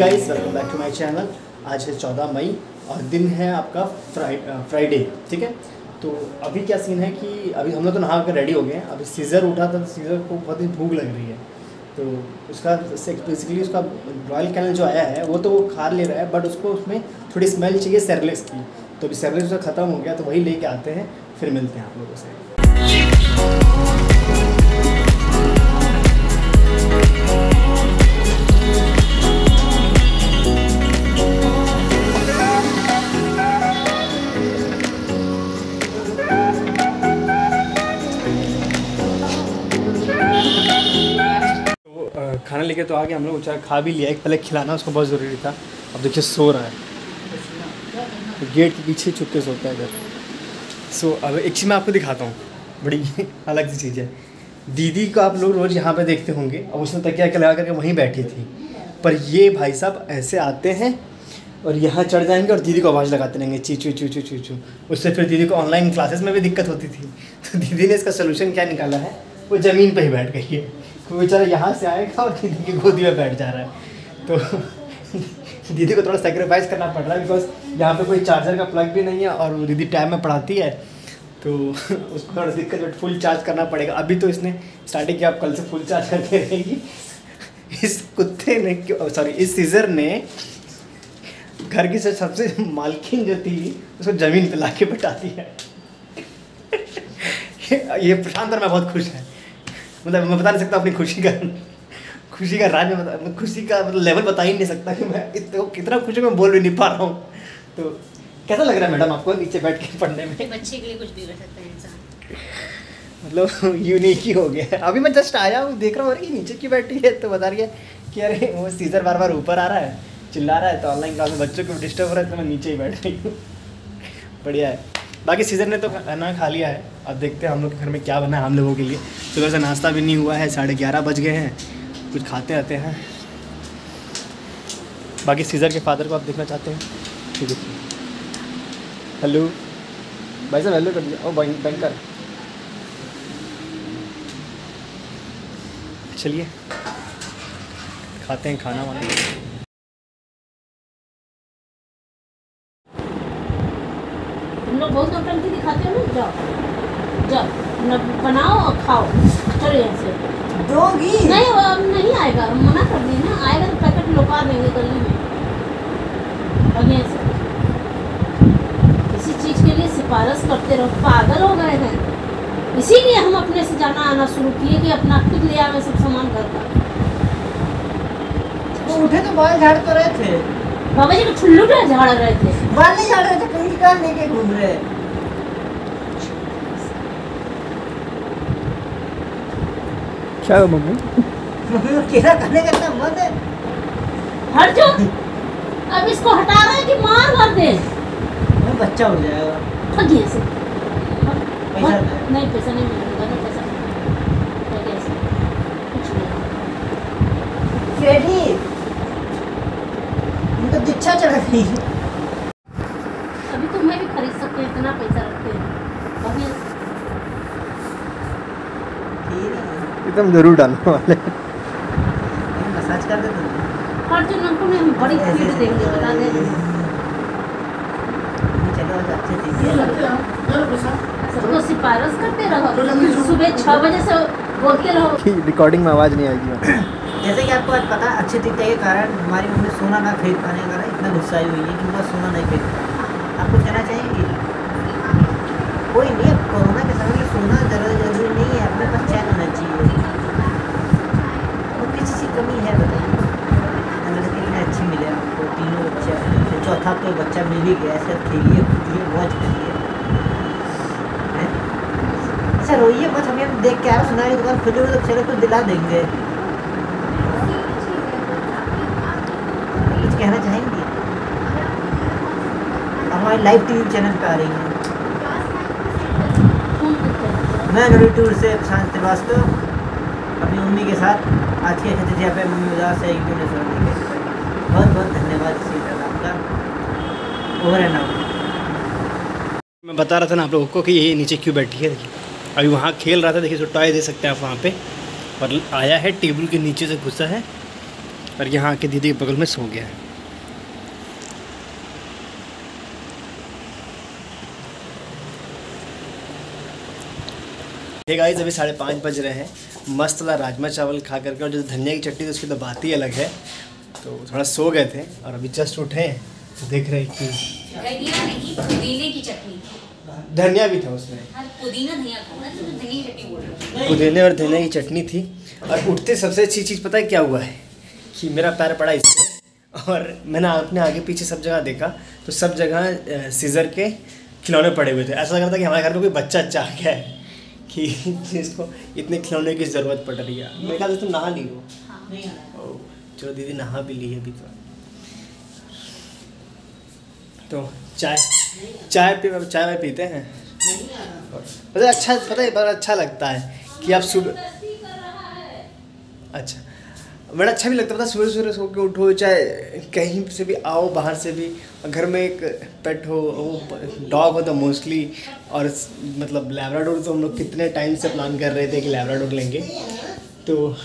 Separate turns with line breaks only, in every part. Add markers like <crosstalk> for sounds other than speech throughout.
Guys welcome back to my channel आज है चौदह मई और दिन है आपका फ्राइडे ठीक है? तो अभी क्या सीन है कि अभी हम लोग तो नहा कर रेडी हो गए हैं। अभी सीज़र उठा था तो सीज़र को बहुत ही भूख लग रही है। तो उसका बेसिकली उसका रॉयल कैनल जो आया है, वो तो वो खा ले रहा है बट उसको उसमें थोड़ी स्मेल चाहिए सेरलेक्स की। तो अभी सेरलेक्स उसका ख़त्म हो गया तो वही लेके आते हैं, फिर मिलते हैं आप लोगों से। खाना लेके तो आ गए हम लोग चाहे खा भी लिया। एक पहले खिलाना, उसको बहुत ज़रूरी था। अब देखिए, सो रहा है। गेट के पीछे छुप के सोता है इधर। सो अब एक चीज़ मैं आपको दिखाता हूँ। बड़ी <laughs> अलग सी चीज़ है। दीदी को आप लोग रोज़ यहाँ पे देखते होंगे। और उसने तकिया के लगा करके वहीं बैठी थी। पर ये भाई साहब ऐसे आते हैं और यहाँ चढ़ जाएँगे और दीदी को आवाज़ लगाते रहेंगे। ची, चू चू चू चू चू। उससे फिर दीदी को ऑनलाइन क्लासेस में भी दिक्कत होती थी। तो <laughs> दीदी ने इसका सोल्यूशन क्या निकाला है? वो ज़मीन पर ही बैठ गई है। वो बेचारा यहाँ से आएगा और दीदी की गोदी में बैठ जा रहा है। तो <laughs> दीदी को थोड़ा सेक्रीफाइस करना पड़ रहा है बिकॉज़ यहाँ पे कोई चार्जर का प्लग भी नहीं है और वो दीदी टाइम में पढ़ाती है। तो <laughs> उसको थोड़ा दिक्कत है फुल चार्ज करना पड़ेगा। अभी तो इसने स्टार्टिंग किया, अब कल से फुल चार्ज करके रहेगी। <laughs> इस कुत्ते ने सॉरी इस सीज़र ने घर की सबसे मालकिन जो थी, उसको ज़मीन पे ला के बैठा दिया। ये प्रशांत और मैं बहुत खुश है। मतलब मैं बता नहीं सकता अपनी खुशी का खुशी का राज में बता मैं खुशी का मतलब लेवल बता ही नहीं सकता कि मैं इतना कितना खुश मैं बोल भी नहीं पा रहा हूँ। तो कैसा लग रहा है मैडम आपको नीचे बैठ के पढ़ने में?
बच्चे के लिए कुछ भी कर सकता है इंसान।
मतलब <laughs> यूनिक ही हो गया अभी मैं जस्ट आया हूँ देख रहा हूँ अरे नीचे क्यों बैठी है? तो बता रही है कि अरे वो सीजर बार बार ऊपर आ रहा है चिल्ला रहा है तो ऑनलाइन क्लास में बच्चों को डिस्टर्ब हो रहा है तो मैं नीचे ही बैठ रही हूँ। <laughs> बढ़िया है। बाकी सीजर ने तो खाना खा लिया है। अब देखते हैं हम लोग के घर में क्या बना है हम लोगों के लिए। सुबह से नाश्ता भी नहीं हुआ है, साढ़े ग्यारह बज गए हैं। कुछ खाते आते हैं। बाकी सीजर के फादर को आप देखना चाहते हैं? हेलो। भाई साहब, हेलो कर दिया। ओ, बैंक बैंकर चलिए। खाते हैं खाना वाना।
बहुत दिखाते हो ना? जाओ। जाओ। बनाओ और खाओ। चलो यहाँ से।
दोगी
नहीं वो अब नहीं आएगा। मना कर दिए ना। आएगा तो पैकेट लुका देंगे गली में। बढ़िया से। किसी चीज़ के लिए सिफारिश करते रहो। पागल हो गए हैं। इसीलिए हम अपने से जाना आना शुरू किए कि अपना खुद ले आवे सब सामान घर का।
वो उठे तो बाल झाड़ तो रहे थे।
बाबा जी को ठुल्लू का झाड़ रहे थे।
बाल नहीं झाड़ रहे थे कहीं का लेके घूम रहे।
क्या हो मम्मी
मम्मी को केला खाने का इतना मन है
हट जो अब इसको हटा रहे हैं कि मार मार दे?
वो बच्चा उड़ जाएगा
ठगिए से
पैसा।
नहीं पैसा नहीं मिलेगा ना पैसा। नहीं।
फ्रेडी उनको दीक्षा चढ़ गई
अभी तो मैं भी खरीद सकती हूँ इतना पैसा रखते हैं बढ़िया से।
एकदम ज़रूर डालने वाले
मसाज कर देते हैं।
और जो नंको में हम बड़ी भीड़ देंगे बता दें
चलो अच्छे से
सबको सिफारिश करते रहो। सुबह छः बजे से बोलते रहो।
रिकॉर्डिंग में आवाज़ नहीं आएगी
जैसे कि आपको आज पता अच्छे तरीके के कारण हमारी मम्मी सोना ना खरीद पाने का इतना गुस्साई हुई है कि उनका सोना नहीं खरीद पाया। आप कुछ कहना चाहेंगे कोई नहीं कोई बच्चा मिल ही गया, ऐसे खेलिए, कूदिए, मौज करिए। अच्छा रोइए मत हमें हम देख के आए सुनाई दुकान खुली हुई तो चलो कुछ दिला देंगे। कुछ कहना चाहेंगे? हमारी लाइव टीवी चैनल पे आ रही है। मैं नोडी टूर से प्रशांत श्रीवास्तव, अपनी मम्मी के साथ आज की अतिथि पे मम्मी उदास से एक ने सुन के बहुत बहुत धन्यवाद, इसी तरह आपका। Over and out.
मैं बता रहा था ना आप लोगों को कि ये नीचे क्यों बैठी है, देखिए। अभी वहाँ खेल रहा था, देखिए टॉय दे सकते हैं आप वहाँ पे। और आया है, टेबल के नीचे से घुसा है और यहाँ आके दीदी के बगल में सो गया है। हे गाइस अभी साढ़े पाँच बज रहे हैं। मस्त वाला राजमा चावल खा करके, और जो धनिया की चटनी थी, उसकी तो बात ही अलग है। तो थोड़ा सो गए थे, और अभी जस्ट उठे हैं। देख रहे हैं कि
धनिया नहीं पुदीने की चटनी
धनिया भी था उसमें।
हाँ पुदीना तो धनिया की चटनी बोल रहे हो।
पुदीने और धनिया की चटनी थी और उठते सबसे अच्छी चीज़ पता है क्या हुआ है? कि मेरा पैर पड़ा इससे और मैंने अपने आगे पीछे सब जगह देखा तो सब जगह सीज़र के खिलौने पड़े हुए थे। ऐसा लग रहा था कि हमारे घर में कोई बच्चा अच्छा आ गया है कि जिसको इतने खिलौने की ज़रूरत पड़ रही है। मेरे ख्याल से तुम नहा ली हो। ओ, चलो दीदी नहा भी ली है अभी तो। तो चाय चाय पी, चाय वाय पीते हैं? पता अच्छा पता है बड़ा अच्छा लगता है कि आप सुबह अच्छा। बड़ा अच्छा भी लगता है, पता सुबह सुबह सो के उठो, चाहे कहीं से भी आओ, बाहर से भी घर में एक पेट हो, वो डॉग हो तो मोस्टली और मतलब लेबराडोर तो हम लोग कितने टाइम से प्लान कर रहे थे कि लेबराडोर लेंगे। तो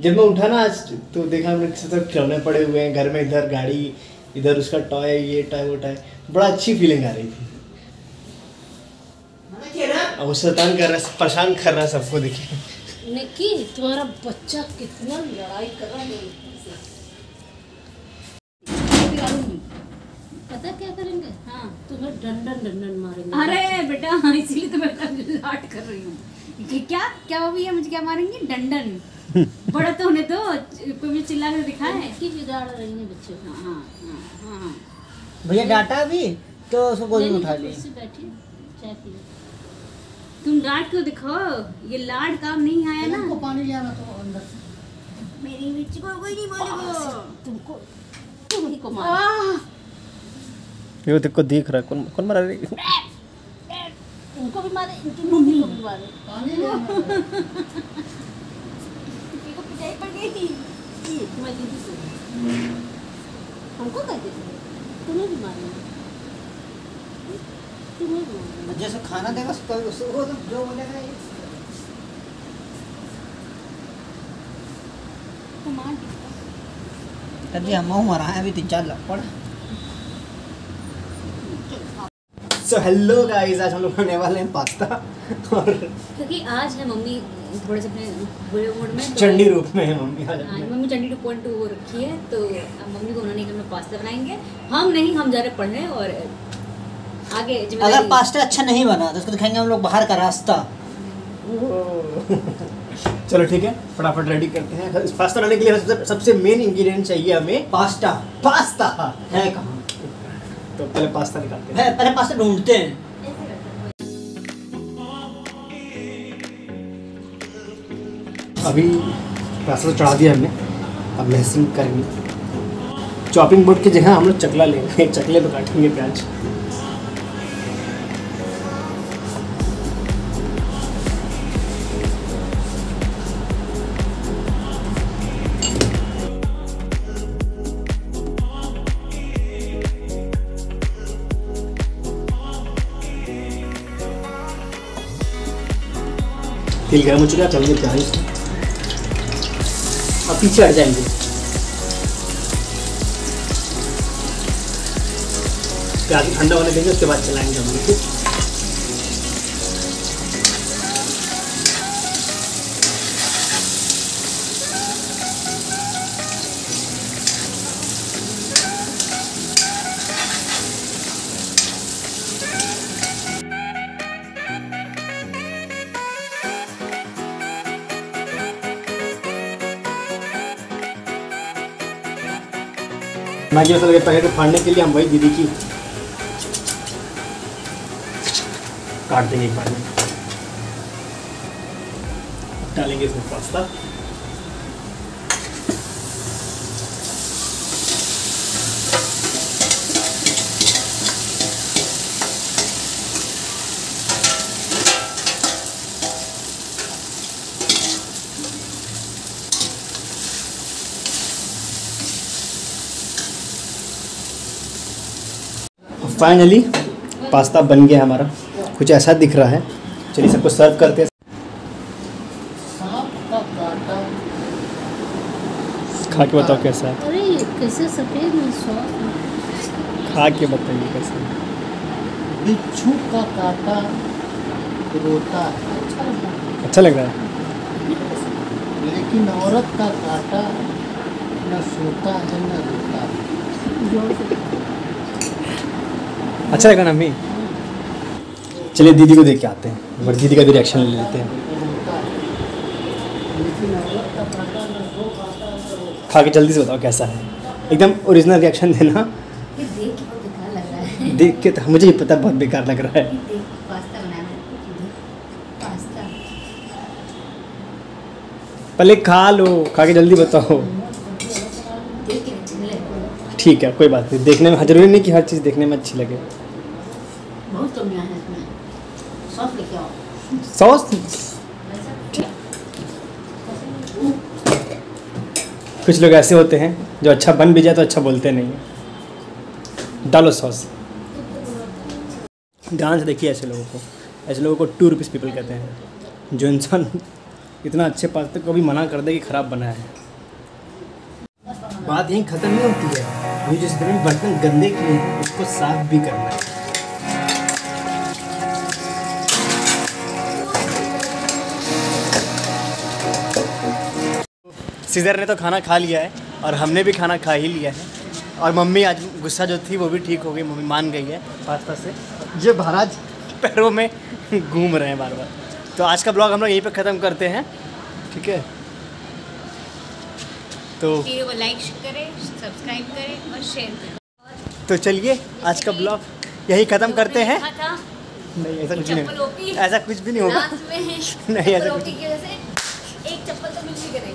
जब मैं उठा ना आज तो देखा हमने सब खिलौने पड़े हुए हैं, घर में इधर गाड़ी इधर उसका टॉय है ये टॉय वो टॉय बड़ा अच्छी फीलिंग आ रही थी। अब वो शैतान कर रहा है परेशान कर रहा है सबको देखिए
निक्की तुम्हारा बच्चा कितना लड़ाई कर रहा है पता क्या करेंगे? हाँ तुम्हें डंडन डंडन मारेंगे।
अरे बेटा हाँ इसीलिए तो मैं लाट कर रही हूँ। क्या? क्या हुई है? मुझे क्या मारेंगे? डंडन। बड़ा तो होने दो कोई भी चिल्ला कर दिखाए
की बिगाड़ रही है बच्चे को।
हाँ हाँ हाँ हाँ
भैया डांटा अभी तो उसको गोदी में
नहीं,
उठा ली
बैठी चाय पी
तुम डांट क्यों दिखाओ? ये लाड काम नहीं आया ना।
पानी ले आना तो अंदर से।
मेरी मिर्ची को कोई नहीं मारेगा
तुमको तुम ही को मार।
ये देखो देख रहा है कौन कौन मारा रही
इनको भी मारे इनकी मम्मी को भी मारे <laughs> हमको कहते थे तुम्हें भी तुम्हें भी
जैसे खाना देगा उसको वो तो जो बोलेगा
तो
तब जी हम मरा है अभी तीन चार लाख पड़ा
सो हेलो गाइस आज हम लोग खाने वाले हैं पास्ता और
क्योंकि आज है मम्मी थोड़े से अपने बुरे मूड में तो-
चंडी रूप में है मम्मी आज
हाँ, मम्मी चंडी टू पॉइंट टू वो रखी है तो अब मम्मी को उन्होंने कहा पास्ता बनाएँगे। हम नहीं हम जा रहे पढ़ने और आगे
अगर पास्ता अच्छा नहीं बना तो उसको दिखाएँगे हम लोग बाहर का रास्ता।
चलो ठीक है। फटाफट रेडी करते हैं। पास्ता बनाने के लिए सबसे सबसे मेन इंग्रेडिएंट चाहिए हमें
पास्ता।
पास्ता
है कहाँ?
तो पहले पास्ता निकालते हैं।
पहले पास्ता ढूंढते हैं।
अभी पास्ता तो चढ़ा दिया हमने। अब लहसुन करेंगे। चॉपिंग बोर्ड की जगह हम लोग चकला लेंगे। चकले पे काटेंगे प्याज। तेल गर्म हो चुका है चलेंगे प्याज अब पीछे हट जाएँगे। प्याज ठंडा होने देंगे, उसके बाद चलाएँगे हम लोग मैगी मसाले के पैकेट फाड़ने के लिए हम वही दीदी की काट देंगे एक डालेंगे इसमें पास्ता। फाइनली पास्ता बन गया हमारा। कुछ ऐसा दिख रहा है। चलिए सबको सर्व करते हैं। खा के बताओ कैसा है।
अरे कैसे सफ़ेद
खा के बताइए कैसा है।
बिच्छू का काटा रोता है।
अच्छा लग। रहा है
अच्छा लग रहा है।
लेकिन औरत का काटा न सोता है न रोता है।
अच्छा लगा ना अम्मी चलिए दीदी को देख के आते हैं। बार दीदी का भी रिएक्शन ले लेते हैं।
है है
खा के जल्दी से बताओ कैसा है। एकदम ओरिजिनल रिएक्शन देना।
देख के है।
तो मुझे ही पता बहुत बेकार लग रहा है। पहले खा लो खा के जल्दी बताओ। ठीक है कोई बात नहीं। देखने में ज़रूरी नहीं कि हर चीज़ देखने में अच्छी लगे।
सॉस
कुछ लोग ऐसे होते हैं जो अच्छा बन भी जाए तो अच्छा बोलते नहीं डालो सॉस। ध्यान से देखिए ऐसे लोगों को। ऐसे लोगों को टू रुपीज़ पीपल कहते हैं। जो इंसान इतना अच्छे पास्ते को भी मना कर दे कि ख़राब बना है। बात यहीं ख़त्म नहीं होती है। अभी जिस दिन बर्तन गंदे किए उसको साफ़ भी करना है। सीजर ने तो खाना खा लिया है और हमने भी खाना खा ही लिया है। और मम्मी आज गुस्सा जो थी वो भी ठीक हो गई मम्मी मान गई है पास्ता से। ये महाराज। पैरों में घूम रहे हैं बार बार तो आज का ब्लॉग हम लोग यहीं पे ख़त्म करते हैं। ठीक है? तो
वीडियो को लाइक करें सब्सक्राइब करें और शेयर करें।
तो चलिए आज का ब्लॉग यही ख़त्म करते हैं। नहीं ऐसा कुछ नहीं। ऐसा कुछ भी नहीं होगा। नहीं, ऐसा कुछ-
ओपी की वजह से एक चप्पल तो मिल भी करे